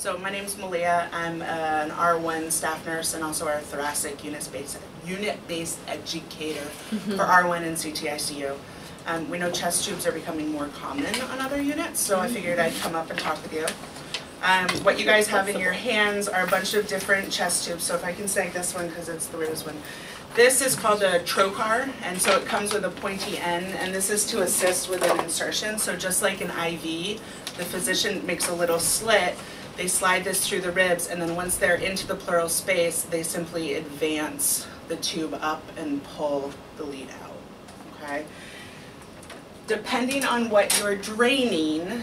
So my name is Malia. I'm an R1 staff nurse and also our thoracic unit-based unit-based educator for R1 and CTICU. Um, we know chest tubes are becoming more common on other units, so I figured I'd come up and talk with you. Um, what you guys have in your hands are a bunch of different chest tubes. So if I can say this one because it's the weirdest one. This is called a trocar, and so it comes with a pointy end, and this is to assist with an insertion. So just like an IV, the physician makes a little slit, they slide this through the ribs, and then once they're into the pleural space, they simply advance the tube up and pull the lead out, okay? Depending on what you're draining,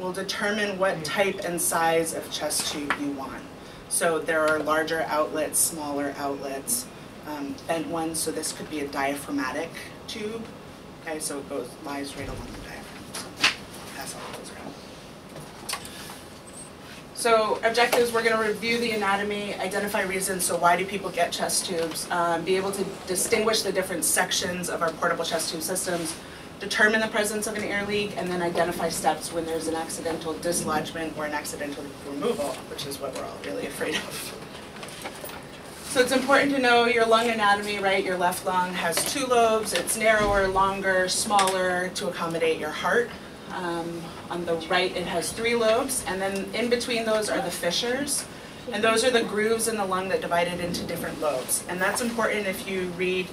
will determine what type and size of chest tube you want. So there are larger outlets, smaller outlets, um, bent ones, so this could be a diaphragmatic tube. Okay, so it goes, lies right along the diaphragm, so pass all those around. So objectives, we're gonna review the anatomy, identify reasons, so why do people get chest tubes, um, be able to distinguish the different sections of our portable chest tube systems, determine the presence of an air leak, and then identify steps when there's an accidental dislodgement or an accidental removal, which is what we're all really afraid of. So it's important to know your lung anatomy, right? Your left lung has two lobes. It's narrower, longer, smaller to accommodate your heart. Um, on the right, it has three lobes, and then in between those are the fissures. And those are the grooves in the lung that divide it into different lobes. And that's important if you read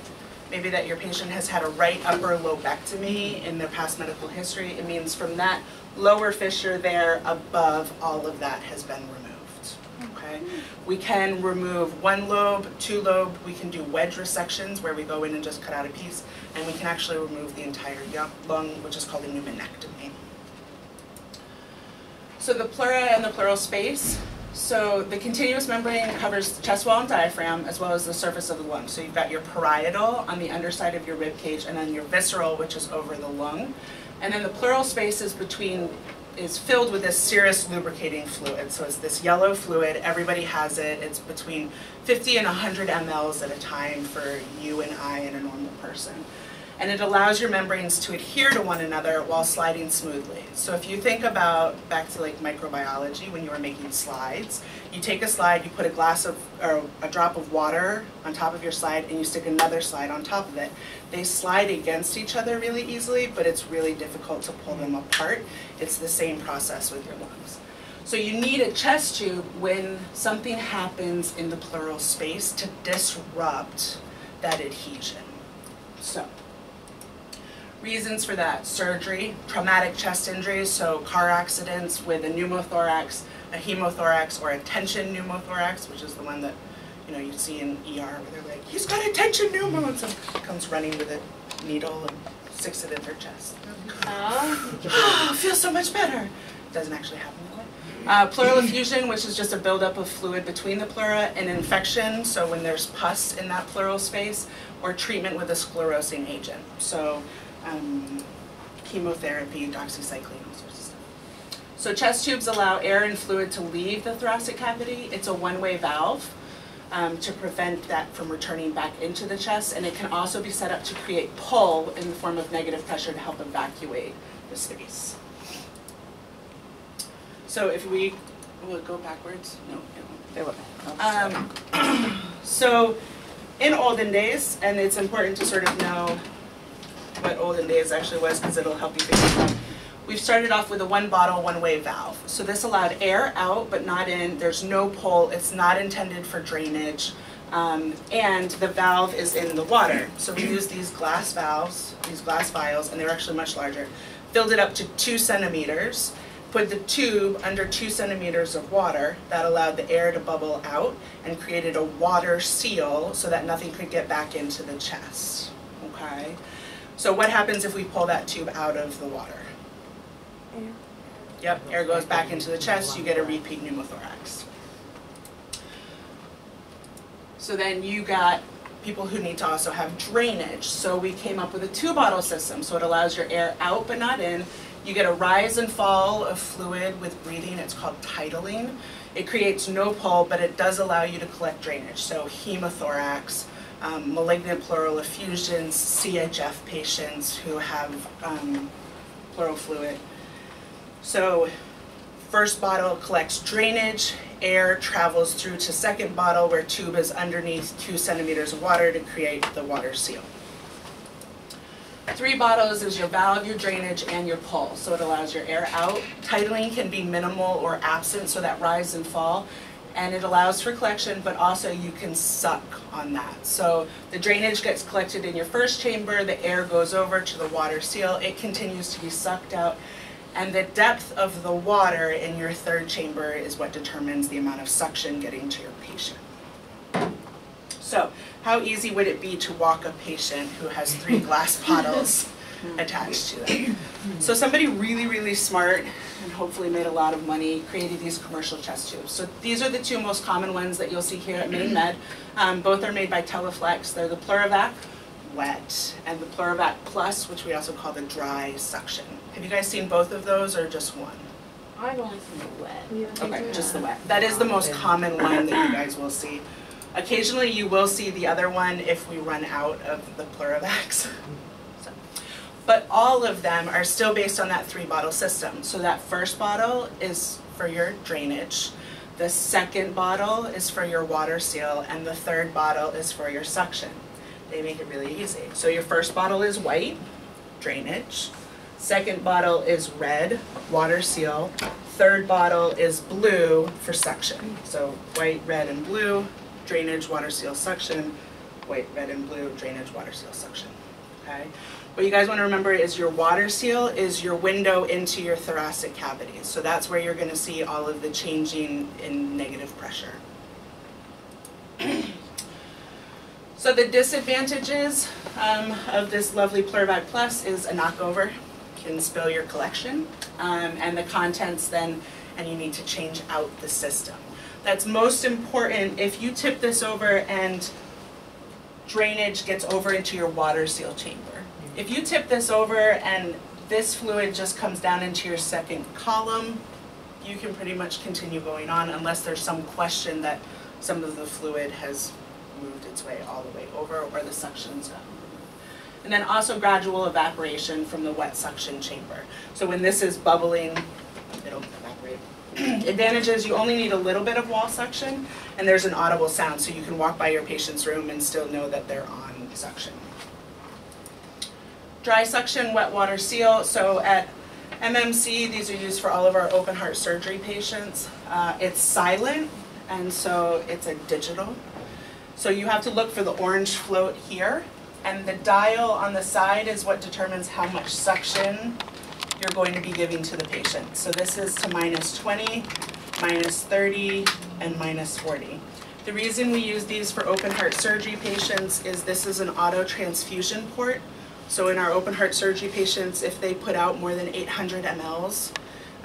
maybe that your patient has had a right upper lobectomy in their past medical history. It means from that lower fissure there above, all of that has been removed. Okay? We can remove one lobe, two lobe, we can do wedge resections where we go in and just cut out a piece, and we can actually remove the entire lung, which is called a pneumonectomy. So the pleura and the pleural space, so the continuous membrane covers chest wall and diaphragm as well as the surface of the lung. So you've got your parietal on the underside of your rib cage and then your visceral, which is over the lung. And then the pleural space is between is filled with this serous lubricating fluid. So it's this yellow fluid, everybody has it. It's between 50 and 100 mLs at a time for you and I and a normal person and it allows your membranes to adhere to one another while sliding smoothly. So if you think about back to like microbiology when you were making slides, you take a slide, you put a glass of or a drop of water on top of your slide and you stick another slide on top of it. They slide against each other really easily, but it's really difficult to pull them apart. It's the same process with your lungs. So you need a chest tube when something happens in the pleural space to disrupt that adhesion. So Reasons for that, surgery, traumatic chest injuries, so car accidents with a pneumothorax, a hemothorax, or a tension pneumothorax, which is the one that you know you see in ER where they're like, he's got a tension pneumo, and someone comes running with a needle and sticks it in their chest. Oh, feels so much better. Doesn't actually happen that way. Uh, pleural effusion, which is just a buildup of fluid between the pleura, and infection, so when there's pus in that pleural space, or treatment with a sclerosing agent. So um, chemotherapy, doxycycline, all sorts of stuff. So chest tubes allow air and fluid to leave the thoracic cavity. It's a one-way valve um, to prevent that from returning back into the chest, and it can also be set up to create pull in the form of negative pressure to help evacuate the space. So if we, will it go backwards? No, it won't. Um, so in olden days, and it's important to sort of know what olden days actually was because it'll help you figure it out. We've started off with a one bottle, one way valve. So this allowed air out but not in. There's no pull. It's not intended for drainage. Um, and the valve is in the water. So we used these glass valves, these glass vials, and they're actually much larger. Filled it up to two centimeters, put the tube under two centimeters of water. That allowed the air to bubble out and created a water seal so that nothing could get back into the chest. Okay. So what happens if we pull that tube out of the water? Air. Yep, air goes back into the chest, you get a repeat pneumothorax. So then you got people who need to also have drainage. So we came up with a two bottle system. So it allows your air out but not in. You get a rise and fall of fluid with breathing. It's called tidaling. It creates no pull, but it does allow you to collect drainage. So hemothorax, um, malignant pleural effusions, CHF patients who have um, pleural fluid. So First bottle collects drainage, air travels through to second bottle where tube is underneath two centimeters of water to create the water seal. Three bottles is your valve, your drainage, and your pull, so it allows your air out. Tidaling can be minimal or absent, so that rise and fall. And it allows for collection, but also you can suck on that. So the drainage gets collected in your first chamber, the air goes over to the water seal, it continues to be sucked out. And the depth of the water in your third chamber is what determines the amount of suction getting to your patient. So how easy would it be to walk a patient who has three glass bottles attached to them? So somebody really, really smart and hopefully made a lot of money created these commercial chest tubes. So these are the two most common ones that you'll see here at Maine Med. Um, both are made by Teleflex. They're the Pleur-evac wet and the Pleur-evac Plus, which we also call the dry suction. Have you guys seen both of those or just one? I've only seen the wet. Okay, just the wet. That is the most common one that you guys will see. Occasionally, you will see the other one if we run out of the Pleur-evacs. But all of them are still based on that three bottle system. So that first bottle is for your drainage. The second bottle is for your water seal and the third bottle is for your suction. They make it really easy. So your first bottle is white, drainage. Second bottle is red, water seal. Third bottle is blue for suction. So white, red, and blue, drainage, water seal, suction. White, red, and blue, drainage, water seal, suction. Okay? What you guys want to remember is your water seal is your window into your thoracic cavity. So that's where you're going to see all of the changing in negative pressure. So the disadvantages um, of this lovely Pleur-evac Plus is a knockover, can spill your collection, um, and the contents then, and you need to change out the system. That's most important if you tip this over and drainage gets over into your water seal chamber. If you tip this over and this fluid just comes down into your second column, you can pretty much continue going on unless there's some question that some of the fluid has moved its way all the way over or the suction's done. And then also gradual evaporation from the wet suction chamber. So when this is bubbling, it'll evaporate. Advantages, you only need a little bit of wall suction and there's an audible sound so you can walk by your patient's room and still know that they're on suction. Dry suction, wet water seal. So at MMC, these are used for all of our open heart surgery patients. Uh, it's silent and so it's a digital so you have to look for the orange float here, and the dial on the side is what determines how much suction you're going to be giving to the patient. So this is to minus 20, minus 30, and minus 40. The reason we use these for open heart surgery patients is this is an auto transfusion port. So in our open heart surgery patients, if they put out more than 800 mLs,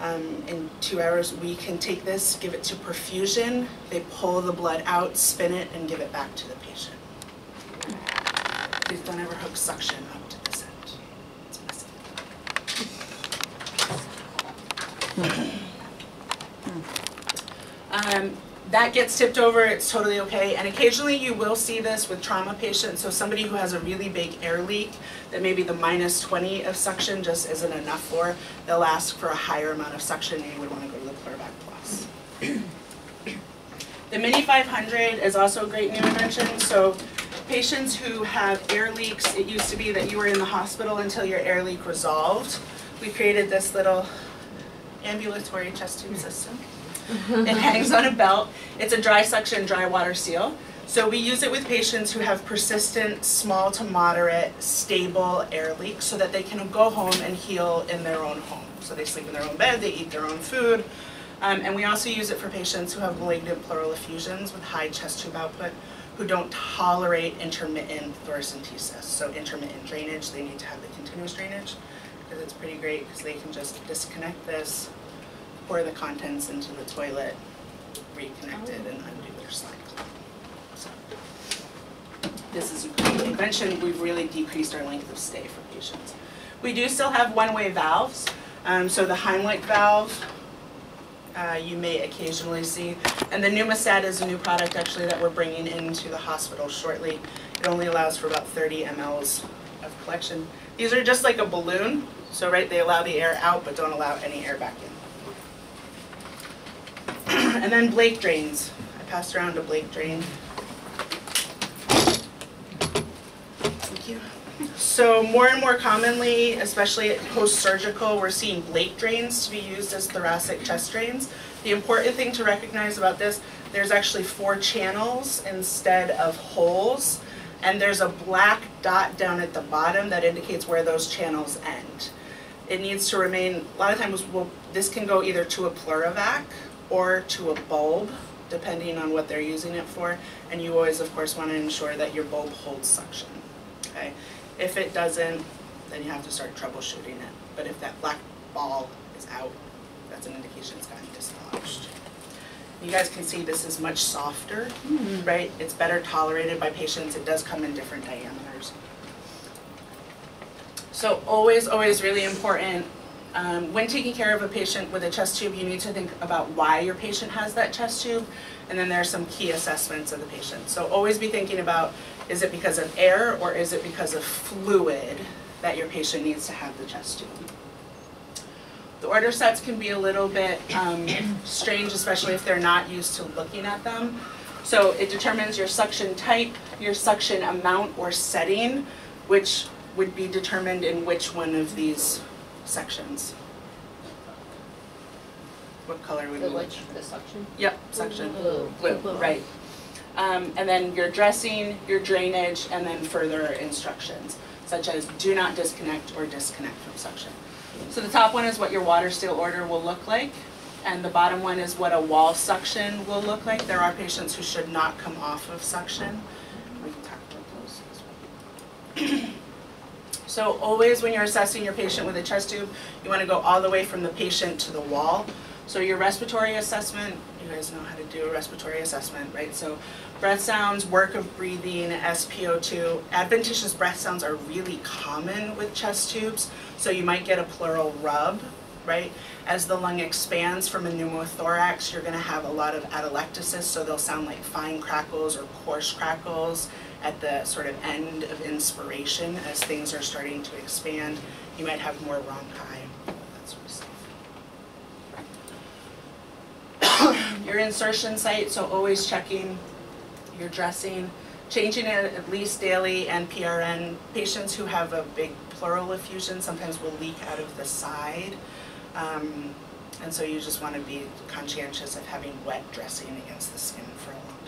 um, in two hours, we can take this, give it to perfusion, they pull the blood out, spin it, and give it back to the patient. Please don't ever hook suction up to this end. It's messy. Um, that gets tipped over, it's totally okay. And occasionally you will see this with trauma patients. So somebody who has a really big air leak that maybe the minus 20 of suction just isn't enough for, they'll ask for a higher amount of suction and you would want to go to the Pleur-evac Plus. the Mini 500 is also a great new invention. So patients who have air leaks, it used to be that you were in the hospital until your air leak resolved. We created this little ambulatory chest tube system. It hangs on a belt. It's a dry suction, dry water seal. So we use it with patients who have persistent, small to moderate, stable air leaks so that they can go home and heal in their own home. So they sleep in their own bed, they eat their own food. Um, and we also use it for patients who have malignant pleural effusions with high chest tube output who don't tolerate intermittent thoracentesis. So intermittent drainage, they need to have the continuous drainage because it's pretty great because they can just disconnect this, pour the contents into the toilet, reconnect it, and undo their slide. This is a great invention. We've really decreased our length of stay for patients. We do still have one-way valves. Um, so the Heimlich valve, uh, you may occasionally see. And the Pneumostat is a new product actually that we're bringing into the hospital shortly. It only allows for about 30 mLs of collection. These are just like a balloon. So right, they allow the air out but don't allow any air back in. and then Blake drains. I passed around a Blake drain. Thank you. So more and more commonly, especially post-surgical, we're seeing Blake drains to be used as thoracic chest drains. The important thing to recognize about this, there's actually four channels instead of holes. And there's a black dot down at the bottom that indicates where those channels end. It needs to remain, a lot of times, we'll, this can go either to a pleur-evac or to a bulb, depending on what they're using it for. And you always, of course, want to ensure that your bulb holds suction. Okay? If it doesn't, then you have to start troubleshooting it. But if that black ball is out, that's an indication it's gotten dislodged. You guys can see this is much softer, hmm. right? It's better tolerated by patients. It does come in different diameters. So always, always really important. Um, when taking care of a patient with a chest tube, you need to think about why your patient has that chest tube. And then there are some key assessments of the patient. So always be thinking about, is it because of air or is it because of fluid that your patient needs to have the chest tube? The order sets can be a little bit um, strange, especially if they're not used to looking at them. So it determines your suction type, your suction amount or setting, which would be determined in which one of these sections. What color would The we? which, the suction? Yep, section. Blue. Blue, Blue. right. Um, and then your dressing, your drainage, and then further instructions, such as do not disconnect or disconnect from suction. So the top one is what your water seal order will look like, and the bottom one is what a wall suction will look like. There are patients who should not come off of suction. We can talk about those as well. So always when you're assessing your patient with a chest tube, you want to go all the way from the patient to the wall. So your respiratory assessment, you guys know how to do a respiratory assessment, right? So breath sounds, work of breathing, SpO2. Adventitious breath sounds are really common with chest tubes. So you might get a pleural rub, right? As the lung expands from a pneumothorax, you're going to have a lot of atelectasis, so they'll sound like fine crackles or coarse crackles at the sort of end of inspiration as things are starting to expand. You might have more rhonchi, that sort of stuff. your insertion site, so always checking your dressing, changing it at least daily, and PRN. Patients who have a big pleural effusion sometimes will leak out of the side. Um, and so you just want to be conscientious of having wet dressing against the skin for a long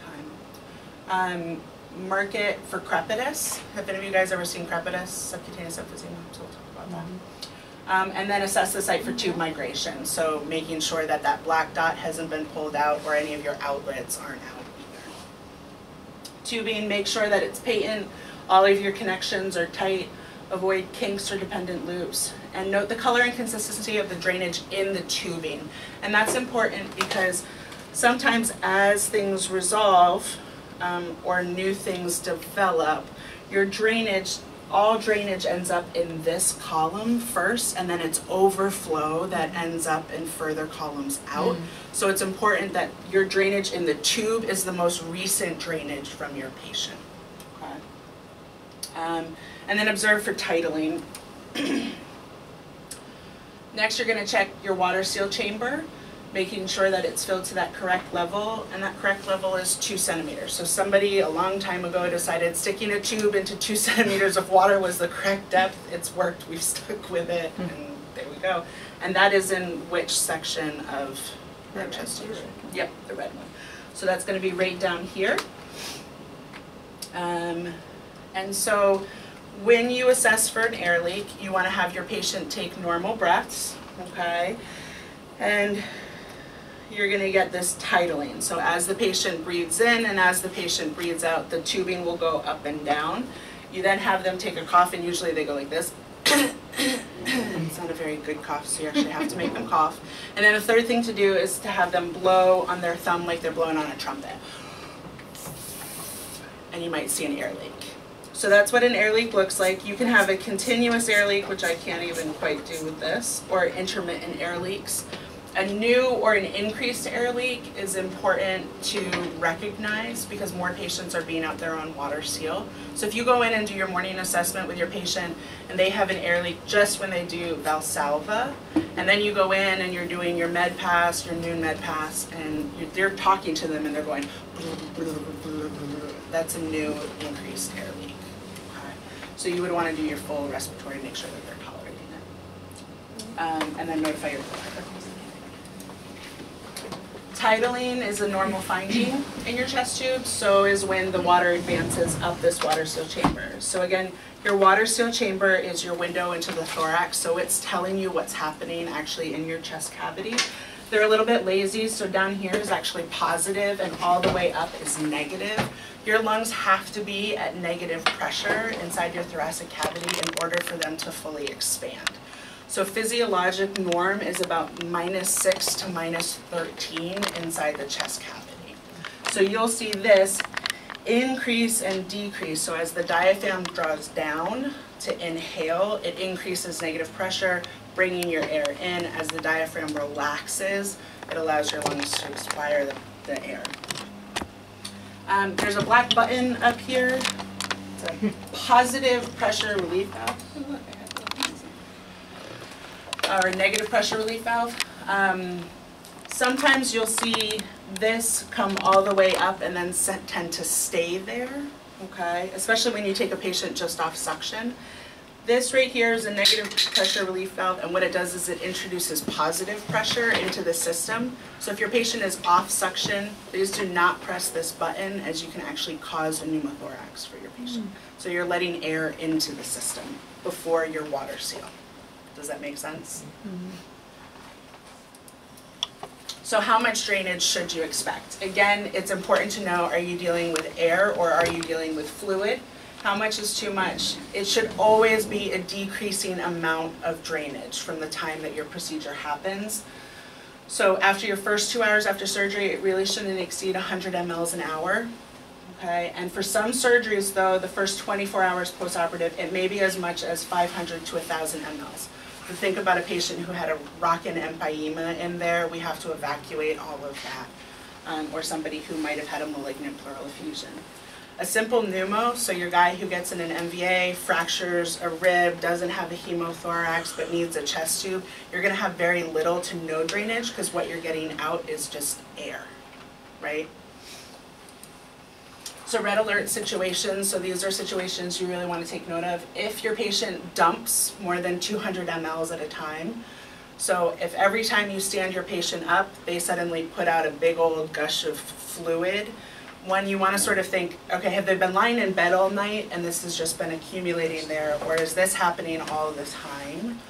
time. Um, mark it for crepitus. Have any of you guys ever seen crepitus, subcutaneous emphysema? So we'll talk about that. Um, and then assess the site for tube migration. So making sure that that black dot hasn't been pulled out or any of your outlets aren't out either. Tubing, make sure that it's patent, all of your connections are tight, avoid kinks or dependent loops. And note the color and consistency of the drainage in the tubing. And that's important because sometimes as things resolve um, or new things develop, your drainage, all drainage ends up in this column first, and then it's overflow that ends up in further columns out. So it's important that your drainage in the tube is the most recent drainage from your patient. Okay. Um, and then observe for tidaling. Next, you're gonna check your water seal chamber, making sure that it's filled to that correct level, and that correct level is two centimeters. So somebody a long time ago decided sticking a tube into two centimeters of water was the correct depth. It's worked, we've stuck with it, and there we go. And that is in which section of our chest? Yep, the red one. So that's gonna be right down here. Um, and so when you assess for an air leak, you want to have your patient take normal breaths, okay? And you're going to get this tidaling. So as the patient breathes in and as the patient breathes out, the tubing will go up and down. You then have them take a cough, and usually they go like this. it's not a very good cough, so you actually have to make them cough. And then the third thing to do is to have them blow on their thumb like they're blowing on a trumpet. And you might see an air leak. So that's what an air leak looks like. You can have a continuous air leak, which I can't even quite do with this, or intermittent air leaks. a new or an increased air leak is important to recognize because more patients are being out there on water seal. So if you go in and do your morning assessment with your patient and they have an air leak just when they do Valsalva, and then you go in and you're doing your med pass, your noon med pass, and they're talking to them and they're going, that's a new increased air leak. So you would want to do your full respiratory, make sure that they're tolerating it. Um, and then notify your provider. Tidaling is a normal finding in your chest tube, so is when the water advances up this water seal chamber. So again, your water seal chamber is your window into the thorax, so it's telling you what's happening actually in your chest cavity. They're a little bit lazy, so down here is actually positive and all the way up is negative. Your lungs have to be at negative pressure inside your thoracic cavity in order for them to fully expand. So physiologic norm is about minus six to minus thirteen inside the chest cavity. So you'll see this increase and decrease. So as the diaphragm draws down to inhale, it increases negative pressure, bringing your air in. As the diaphragm relaxes, it allows your lungs to expire the, the air. Um, there's a black button up here. It's a positive pressure relief valve or negative pressure relief valve. Um, sometimes you'll see this come all the way up and then tend to stay there, okay? Especially when you take a patient just off suction. This right here is a negative pressure relief valve, and what it does is it introduces positive pressure into the system. So if your patient is off suction, please do not press this button as you can actually cause a pneumothorax for your patient. Mm. So you're letting air into the system before your water seal. Does that make sense? Mm-hmm. So how much drainage should you expect? Again, it's important to know, are you dealing with air or are you dealing with fluid? How much is too much? It should always be a decreasing amount of drainage from the time that your procedure happens. So after your first two hours after surgery, it really shouldn't exceed 100 mLs an hour. Okay, and for some surgeries though, the first 24 hours postoperative, it may be as much as 500 to 1,000 mLs. You think about a patient who had a rockin' empyema in there, we have to evacuate all of that. Um, or somebody who might have had a malignant pleural effusion. A simple pneumo, so your guy who gets in an MVA, fractures a rib, doesn't have a hemothorax, but needs a chest tube, you're gonna have very little to no drainage, because what you're getting out is just air, right? So red alert situations, so these are situations you really want to take note of. If your patient dumps more than 200 mLs at a time, so if every time you stand your patient up, they suddenly put out a big old gush of fluid, one, you want to sort of think, okay, have they been lying in bed all night and this has just been accumulating there, or is this happening all the time?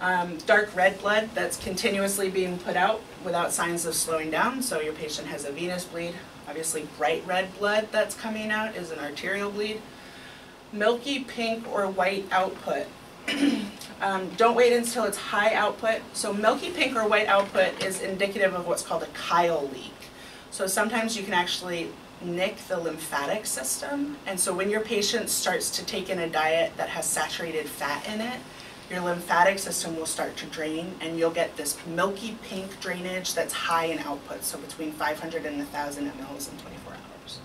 Um, dark red blood that's continuously being put out without signs of slowing down, so your patient has a venous bleed. Obviously, bright red blood that's coming out is an arterial bleed. Milky pink or white output. um, don't wait until it's high output. So milky pink or white output is indicative of what's called a chyle leak. So sometimes you can actually nick the lymphatic system. And so when your patient starts to take in a diet that has saturated fat in it, your lymphatic system will start to drain and you'll get this milky pink drainage that's high in output, so between 500 and 1,000 mLs in 24 hours.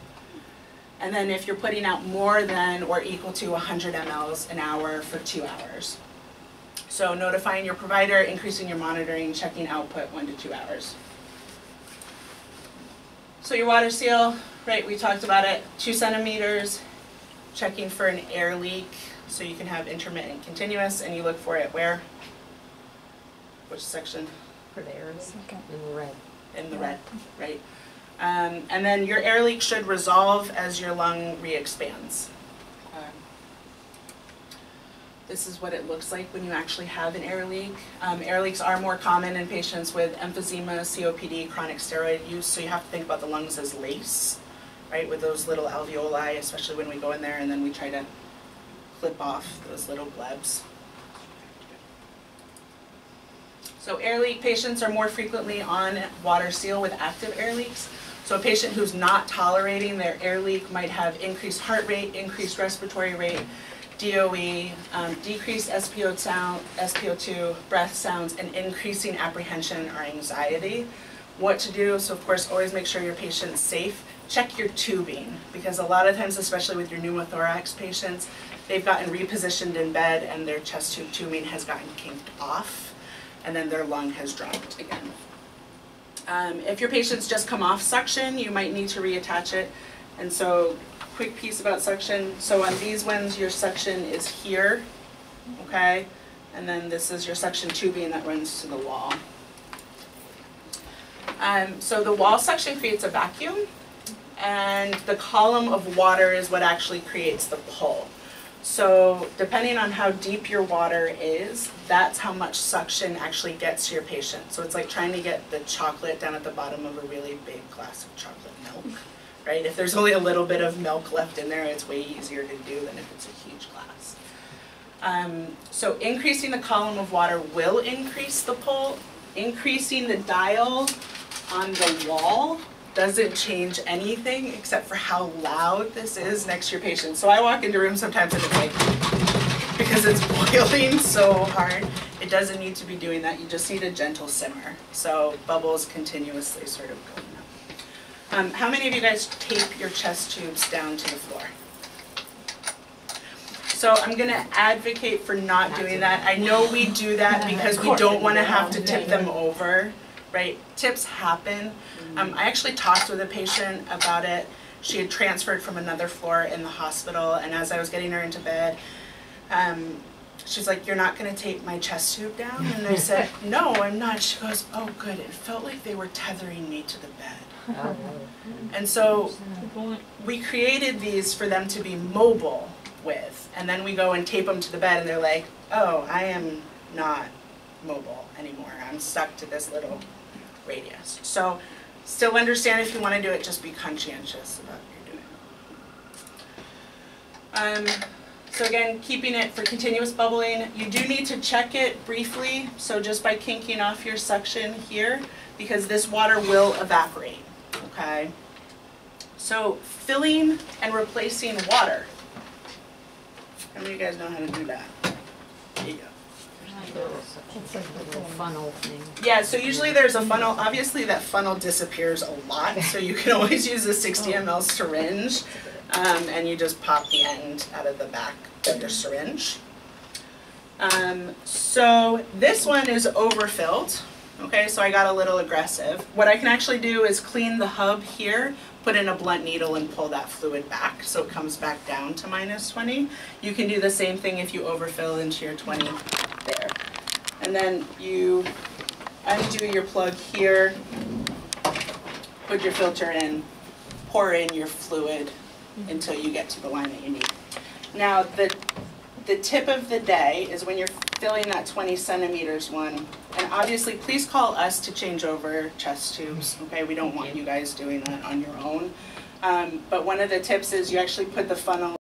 And then if you're putting out more than or equal to 100 mLs an hour for two hours. So notifying your provider, increasing your monitoring, checking output one to two hours. So your water seal, right, we talked about it, two centimeters, checking for an air leak, so you can have intermittent continuous, and you look for it where? Which section? For the air leak. in the red. In the red, right? Um, and then your air leak should resolve as your lung re-expands. Um, This is what it looks like when you actually have an air leak. Um, air leaks are more common in patients with emphysema, COPD, chronic steroid use, so you have to think about the lungs as lace, right, with those little alveoli, especially when we go in there and then we try to clip off those little blebs. So air leak patients are more frequently on water seal with active air leaks. So a patient who's not tolerating their air leak might have increased heart rate, increased respiratory rate, DOE, um, decreased SPO sound, SPO2, breath sounds, and increasing apprehension or anxiety. What to do, so of course, always make sure your patient's safe. Check your tubing, because a lot of times, especially with your pneumothorax patients, they've gotten repositioned in bed and their chest tube tubing has gotten kinked off, and then their lung has dropped again. Um, if your patient's just come off suction, you might need to reattach it. And so, quick piece about suction, so on these ones, your suction is here, okay? And then this is your suction tubing that runs to the wall. Um, so the wall suction creates a vacuum, and the column of water is what actually creates the pull. So depending on how deep your water is, that's how much suction actually gets to your patient. So it's like trying to get the chocolate down at the bottom of a really big glass of chocolate milk, right? If there's only a little bit of milk left in there, it's way easier to do than if it's a huge glass. Um, so increasing the column of water will increase the pull. Increasing the dial on the wall doesn't change anything except for how loud this is next to your patient. So I walk into rooms sometimes and it's like, because it's boiling so hard, it doesn't need to be doing that, you just need a gentle simmer. So bubbles continuously sort of going up. Um, how many of you guys tape your chest tubes down to the floor? So I'm gonna advocate for not doing that. I know we do that because we don't wanna have to tip them over, right? Tips happen. Um, I actually talked with a patient about it. She had transferred from another floor in the hospital, and as I was getting her into bed, um, she's like, "You're not going to tape my chest tube down?" And I said, "No, I'm not." She goes, "Oh, good. It felt like they were tethering me to the bed." And so we created these for them to be mobile with, and then we go and tape them to the bed, and they're like, "Oh, I am not mobile anymore. I'm stuck to this little radius." So Still understand if you want to do it, just be conscientious about what you're doing. Um, so again, keeping it for continuous bubbling. You do need to check it briefly, so just by kinking off your suction here, because this water will evaporate, okay? So filling and replacing water. How many of you guys know how to do that? There you go. It's like a little funnel thing. Yeah, so usually there's a funnel, obviously that funnel disappears a lot, so you can always use a sixty ml syringe. Um, and you just pop the end out of the back of your syringe. Um, so this one is overfilled, okay, so I got a little aggressive. What I can actually do is clean the hub here, put in a blunt needle and pull that fluid back, so it comes back down to minus twenty. You can do the same thing if you overfill into your twenty there. And then you undo your plug here, put your filter in, pour in your fluid until you get to the line that you need. Now, the, the tip of the day is when you're filling that 20 centimeters one, and obviously, please call us to change over chest tubes, okay? We don't want you guys doing that on your own. Um, but one of the tips is you actually put the funnel